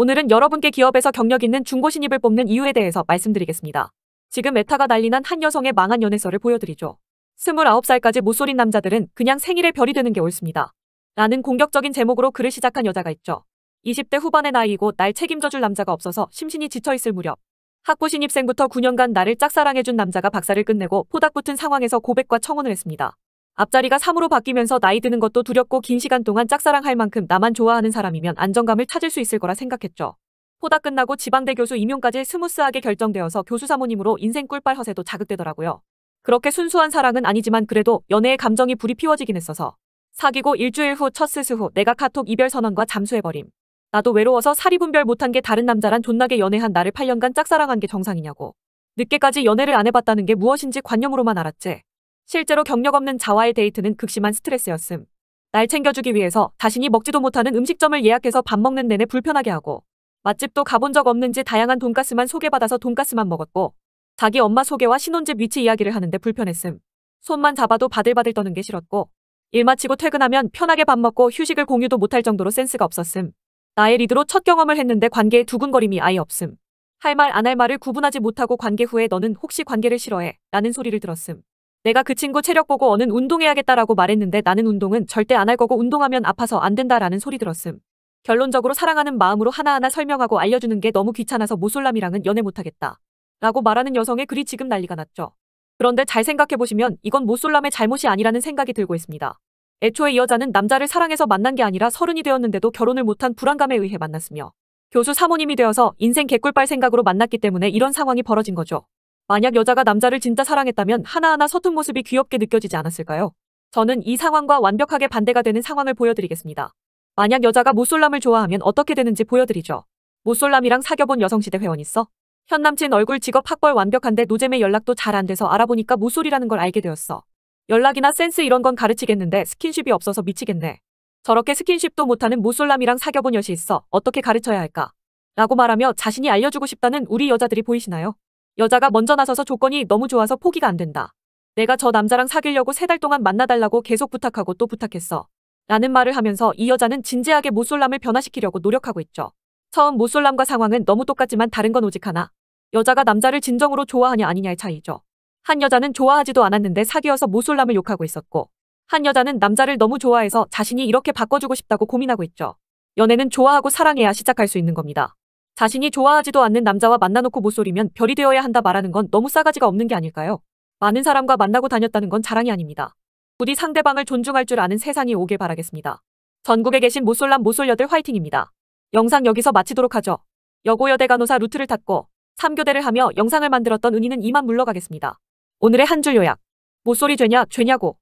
오늘은 여러분께 기업에서 경력 있는 중고 신입을 뽑는 이유에 대해서 말씀드리겠습니다. 지금 메타가 난리난 한 여성의 망한 연애설을 보여드리죠. 29살까지 모쏠인 남자들은 그냥 생일에 별이 되는 게 옳습니다. 라는 공격적인 제목으로 글을 시작한 여자가 있죠. 20대 후반의 나이이고 날 책임져줄 남자가 없어서 심신이 지쳐있을 무렵 학부 신입생부터 9년간 나를 짝사랑해준 남자가 박사를 끝내고 postdoc 붙은 상황에서 고백과 청혼을 했습니다. 앞자리가 3으로 바뀌면서 나이 드는 것도 두렵고 긴 시간 동안 짝사랑할 만큼 나만 좋아하는 사람이면 안정감을 찾을 수 있을 거라 생각했죠. postdoc 끝나고 지방대 교수 임용까지 스무스하게 결정되어서 교수 사모님으로 인생 꿀빨 허세도 자극되더라고요. 그렇게 순수한 사랑은 아니지만 그래도 연애의 감정이 불이 피워지긴 했어서 사귀고 일주일 후 첫 스스 후 내가 카톡 이별 선언과 잠수해버림. 나도 외로워서 사리 분별 못한 게 다른 남자랑 존나게 연애한 나를 8년간 짝사랑한 게 정상이냐고. 늦게까지 연애를 안 해봤다는 게 무엇인지 관념으로만 알았지. 실제로 경력 없는 자와의 데이트는 극심한 스트레스였음. 날 챙겨주기 위해서 자신이 먹지도 못하는 음식점을 예약해서 밥 먹는 내내 불편하게 하고 맛집도 가본 적 없는지 다양한 돈가스만 소개받아서 돈가스만 먹었고 자기 엄마 소개와 신혼집 위치 이야기를 하는데 불편했음. 손만 잡아도 바들바들 떠는 게 싫었고 일 마치고 퇴근하면 편하게 밥 먹고 휴식을 공유도 못할 정도로 센스가 없었음. 나의 리드로 첫 경험을 했는데 관계에 두근거림이 아예 없음. 할 말 안 할 말을 구분하지 못하고 관계 후에 너는 혹시 관계를 싫어해? 라는 소리를 들었음. 내가 그 친구 체력 보고 어는 운동해야겠다라고 말했는데 나는 운동은 절대 안 할 거고 운동하면 아파서 안 된다라는 소리 들었음. 결론적으로 사랑하는 마음으로 하나하나 설명하고 알려주는 게 너무 귀찮아서 모쏠남이랑은 연애 못하겠다. 라고 말하는 여성의 글이 지금 난리가 났죠. 그런데 잘 생각해보시면 이건 모쏠남의 잘못이 아니라는 생각이 들고 있습니다. 애초에 이 여자는 남자를 사랑해서 만난 게 아니라 서른이 되었는데도 결혼을 못한 불안감에 의해 만났으며 교수 사모님이 되어서 인생 개꿀빨 생각으로 만났기 때문에 이런 상황이 벌어진 거죠. 만약 여자가 남자를 진짜 사랑했다면 하나하나 서툰 모습이 귀엽게 느껴지지 않았을까요? 저는 이 상황과 완벽하게 반대가 되는 상황을 보여드리겠습니다. 만약 여자가 모쏠남을 좋아하면 어떻게 되는지 보여드리죠. 모쏠남이랑 사귀어본 여성시대 회원 있어? 현 남친 얼굴 직업 학벌 완벽한데 노잼에 연락도 잘 안 돼서 알아보니까 모쏠이라는 걸 알게 되었어. 연락이나 센스 이런 건 가르치겠는데 스킨십이 없어서 미치겠네. 저렇게 스킨십도 못하는 모쏠남이랑 사귀어본 여시 있어. 어떻게 가르쳐야 할까? 라고 말하며 자신이 알려주고 싶다는 우리 여자들이 보이시나요? 여자가 먼저 나서서 조건이 너무 좋아서 포기가 안 된다. 내가 저 남자랑 사귀려고 세 달 동안 만나달라고 계속 부탁하고 또 부탁했어. 라는 말을 하면서 이 여자는 진지하게 모쏠남을 변화시키려고 노력하고 있죠. 처음 모쏠남과 상황은 너무 똑같지만 다른 건 오직 하나. 여자가 남자를 진정으로 좋아하냐 아니냐의 차이죠. 한 여자는 좋아하지도 않았는데 사귀어서 모쏠남을 욕하고 있었고 한 여자는 남자를 너무 좋아해서 자신이 이렇게 바꿔주고 싶다고 고민하고 있죠. 연애는 좋아하고 사랑해야 시작할 수 있는 겁니다. 자신이 좋아하지도 않는 남자와 만나놓고 모쏠이면 별이 되어야 한다 말하는 건 너무 싸가지가 없는 게 아닐까요? 많은 사람과 만나고 다녔다는 건 자랑이 아닙니다. 부디 상대방을 존중할 줄 아는 세상이 오길 바라겠습니다. 전국에 계신 모쏠남 모쏠녀들 화이팅입니다. 영상 여기서 마치도록 하죠. 여고여대 간호사 루트를 탔고 3교대를 하며 영상을 만들었던 은희는 이만 물러가겠습니다. 오늘의 한 줄 요약. 모쏠이 되냐, 죄냐고.